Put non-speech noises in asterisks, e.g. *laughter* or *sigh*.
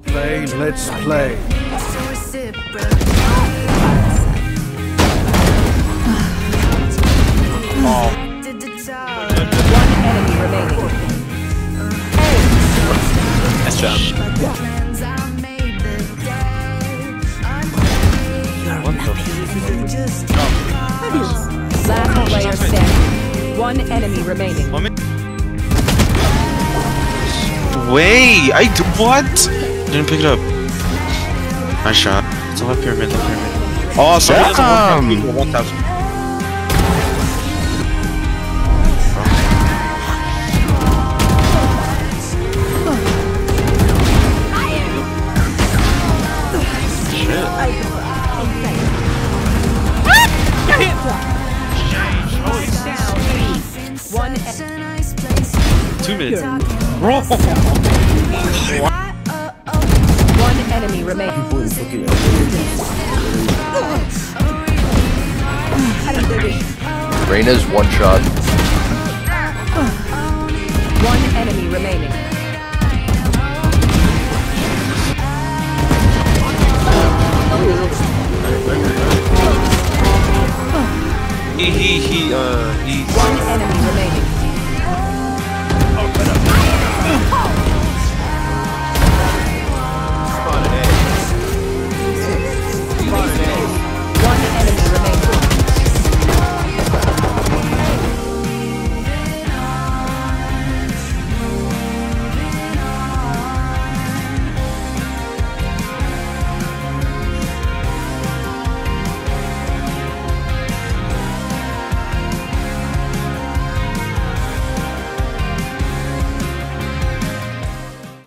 Play, let's play. One enemy remaining. Nice job. Last player standing. One enemy remaining. Wait, I what? Didn't pick it up. Nice shot. It's a left pyramid, left pyramid. Awesome. Damn. One thousand. One e- Two minutes. one *laughs* *laughs* Reyna's one shot. One enemy remaining. He he he uh he